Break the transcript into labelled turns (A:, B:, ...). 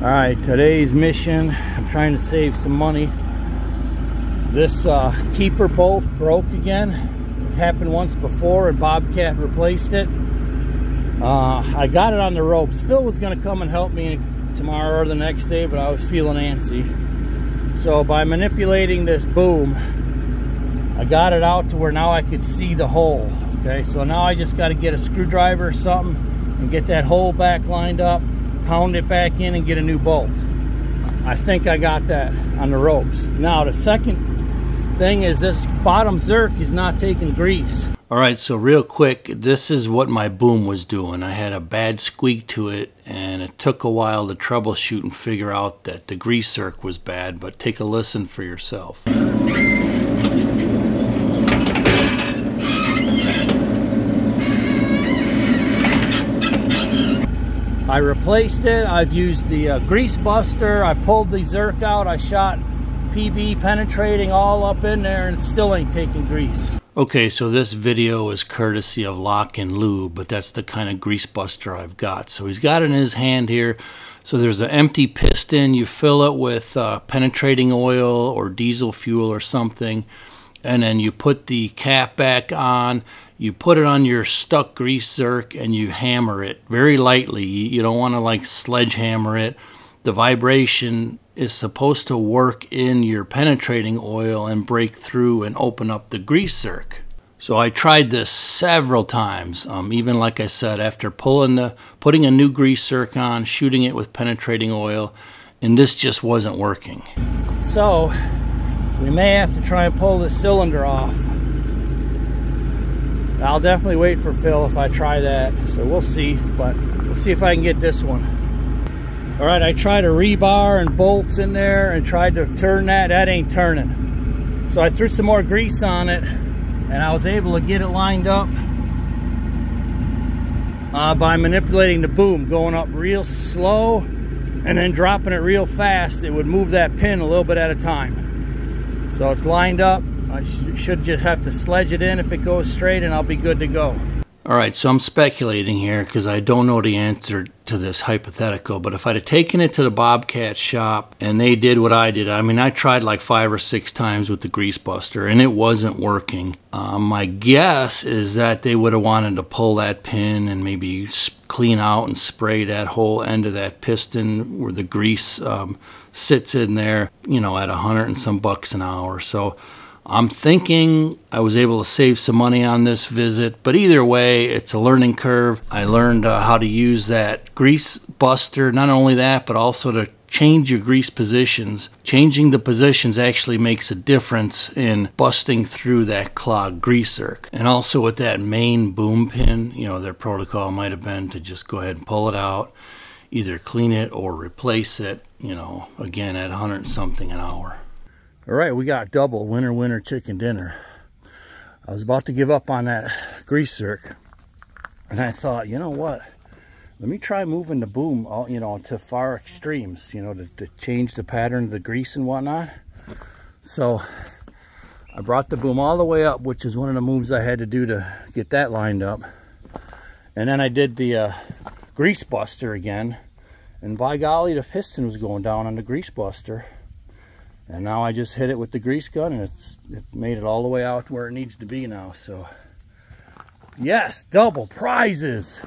A: All right, today's mission, I'm trying to save some money. This uh, keeper bolt broke again. It happened once before and Bobcat replaced it. Uh, I got it on the ropes. Phil was gonna come and help me tomorrow or the next day, but I was feeling antsy. So by manipulating this boom, I got it out to where now I could see the hole. Okay, so now I just got to get a screwdriver or something and get that hole back lined up, pound it back in and get a new bolt. I think I got that on the ropes. Now the second thing is this bottom zerk is not taking grease.
B: All right, so real quick, this is what my boom was doing. I had a bad squeak to it, and it took a while to troubleshoot and figure out that the grease zerk was bad, but take a listen for yourself.
A: Replaced it. I've used the uh, grease buster. I pulled the Zerk out. I shot PB penetrating all up in there and it still ain't taking grease.
B: Okay, so this video is courtesy of Lock and Lube, but that's the kind of grease buster I've got. So he's got it in his hand here. So there's an empty piston. You fill it with uh, penetrating oil or diesel fuel or something, and then you put the cap back on you put it on your stuck grease zerk and you hammer it very lightly. You don't want to like sledgehammer it. The vibration is supposed to work in your penetrating oil and break through and open up the grease zerk. So I tried this several times. Um, even like I said, after pulling the, putting a new grease zerk on, shooting it with penetrating oil, and this just wasn't working.
A: So we may have to try and pull this cylinder off. I'll definitely wait for Phil if I try that. So we'll see, but we'll see if I can get this one. All right, I tried a rebar and bolts in there and tried to turn that. That ain't turning. So I threw some more grease on it and I was able to get it lined up uh, by manipulating the boom, going up real slow and then dropping it real fast. It would move that pin a little bit at a time. So it's lined up I sh should just have to sledge it in if it goes straight and I'll be good to go.
B: All right, so I'm speculating here because I don't know the answer to this hypothetical, but if I'd have taken it to the Bobcat shop and they did what I did, I mean, I tried like five or six times with the grease buster and it wasn't working. Um, my guess is that they would have wanted to pull that pin and maybe clean out and spray that whole end of that piston where the grease um, sits in there, you know, at a hundred and some bucks an hour. So I'm thinking I was able to save some money on this visit, but either way, it's a learning curve. I learned uh, how to use that grease buster, not only that, but also to change your grease positions. Changing the positions actually makes a difference in busting through that clogged grease zerk. And also with that main boom pin, you know, their protocol might have been to just go ahead and pull it out, either clean it or replace it, you know, again at 100 something an hour.
A: All right, we got double winter winter chicken dinner. I was about to give up on that grease zerk, and I thought, you know what? Let me try moving the boom, all, you know, to far extremes, you know, to, to change the pattern of the grease and whatnot. So I brought the boom all the way up, which is one of the moves I had to do to get that lined up. And then I did the uh, grease buster again. And by golly, the piston was going down on the grease buster. And now I just hit it with the grease gun and it's it made it all the way out where it needs to be now. So yes, double prizes.